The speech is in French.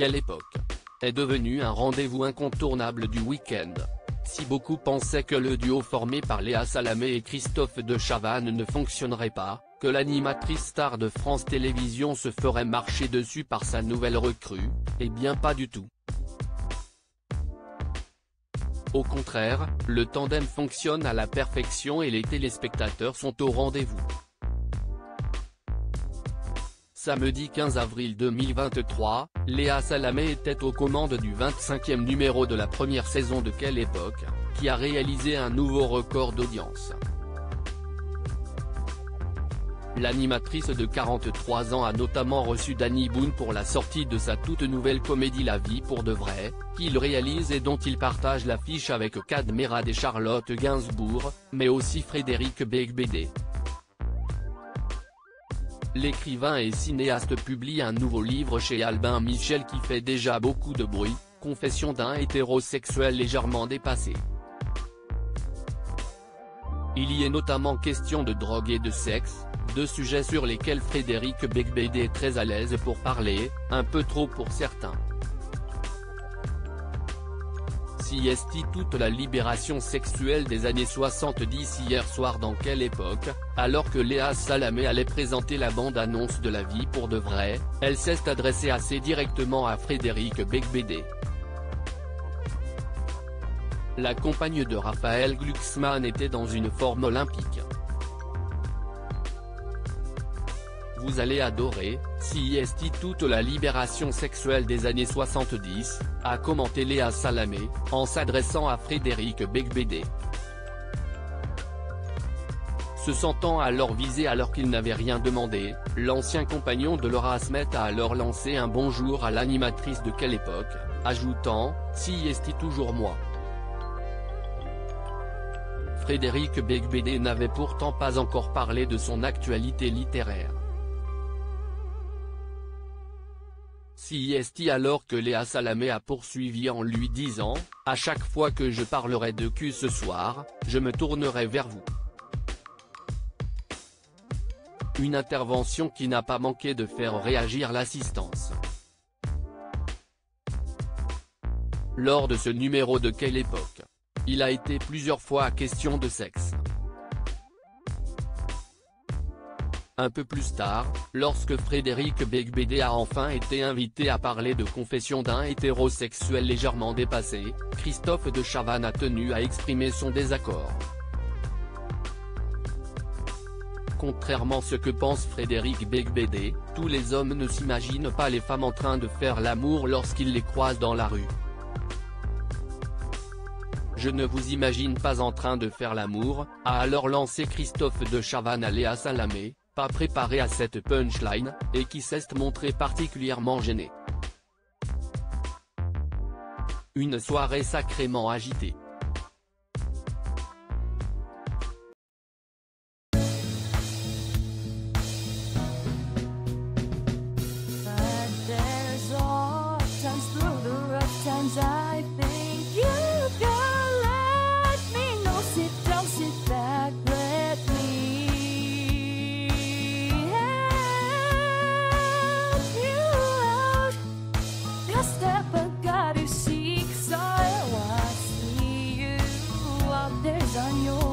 Quelle époque est devenu un rendez-vous incontournable du week-end. Si beaucoup pensaient que le duo formé par Léa Salamé et Christophe de Chavannes ne fonctionnerait pas, que l'animatrice star de France Télévisions se ferait marcher dessus par sa nouvelle recrue, eh bien pas du tout. Au contraire, le tandem fonctionne à la perfection et les téléspectateurs sont au rendez-vous. Samedi 15 avril 2023, Léa Salamé était aux commandes du 25e numéro de la première saison de Quelle époque, qui a réalisé un nouveau record d'audience. L'animatrice de 43 ans a notamment reçu Danny Boone pour la sortie de sa toute nouvelle comédie La vie pour de vrai, qu'il réalise et dont il partage l'affiche avec Kad Merad et Charlotte Gainsbourg, mais aussi Frédéric Beigbeder. L'écrivain et cinéaste publie un nouveau livre chez Albin Michel qui fait déjà beaucoup de bruit, Confession d'un hétérosexuel légèrement dépassé. Il y est notamment question de drogue et de sexe, deux sujets sur lesquels Frédéric Beigbeder est très à l'aise pour parler, un peu trop pour certains. Toute la libération sexuelle des années 70 hier soir dans quelle époque, alors que Léa Salamé allait présenter la bande-annonce de la vie pour de vrai, elle s'est adressée assez directement à Frédéric Beigbeder. La compagne de Raphaël Glucksmann était dans une forme olympique. Vous allez adorer, si est toute la libération sexuelle des années 70, a commenté Léa Salamé, en s'adressant à Frédéric Beigbeder. Se sentant alors visé alors qu'il n'avait rien demandé, l'ancien compagnon de Laura Smet a alors lancé un bonjour à l'animatrice de quelle époque, ajoutant, si est toujours moi. Frédéric Beigbeder n'avait pourtant pas encore parlé de son actualité littéraire. Alors que Léa Salamé a poursuivi en lui disant, à chaque fois que je parlerai de cul ce soir, je me tournerai vers vous. Une intervention qui n'a pas manqué de faire réagir l'assistance. Lors de ce numéro de quelle époque? Il a été plusieurs fois question de sexe. Un peu plus tard, lorsque Frédéric Beigbeder a enfin été invité à parler de confession d'un hétérosexuel légèrement dépassé, Christophe de Chavannes a tenu à exprimer son désaccord. Contrairement à ce que pense Frédéric Beigbeder, tous les hommes ne s'imaginent pas les femmes en train de faire l'amour lorsqu'ils les croisent dans la rue. Je ne vous imagine pas en train de faire l'amour, a alors lancé Christophe de Chavannes à Léa Salamé, pas préparé à cette punchline, et qui s'est montré particulièrement gêné. Une soirée sacrément agitée. there's on your